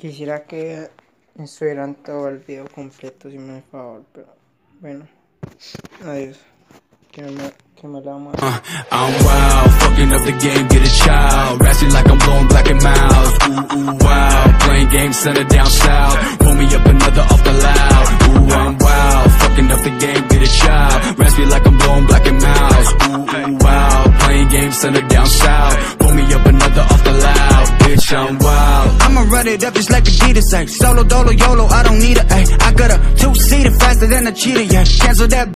Quisiera que estuvieran todo el video completo, si me da favor, pero bueno. Adiós. Que me, que me la amo. Uh, I'm wild, fucking up the game, get a child. Raspy like I'm blowing black and mouse. Ooh, ooh, wow. Playing games, center down south. Pull me up another off the loud. Ooh, I'm wild, fucking up the game, get a child. Raspy like I'm blowing black and mouse. Ooh, ooh, wow. Playing games, center down south. Pull me up another off the loud. Bitch, I'm wild. I'ma run it up just like Adidas say. Solo, dolo, YOLO, I don't need a. I got a two-seater faster than a cheetah, yeah. Cancel that